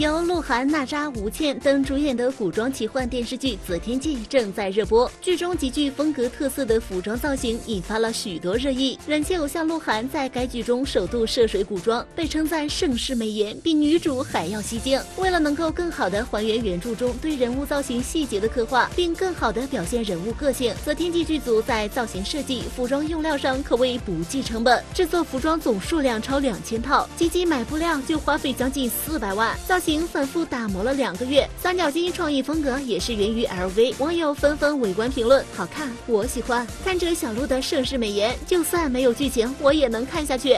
由鹿晗、娜扎、吴倩等主演的古装奇幻电视剧《择天记》正在热播。剧中极具风格特色的服装造型引发了许多热议。人气偶像鹿晗在该剧中首度涉水古装，被称赞盛世美颜，比女主还要吸睛。为了能够更好的还原原著中对人物造型细节的刻画，并更好的表现人物个性，《择天记》剧组在造型设计、服装用料上可谓不计成本，制作服装总数量超两千套，仅仅买布料就花费将近四百万。造型。反复打磨了两个月，三角巾创意风格也是源于 LV，网友纷纷围观评论，好看，我喜欢。看着小鹿的盛世美颜，就算没有剧情，我也能看下去。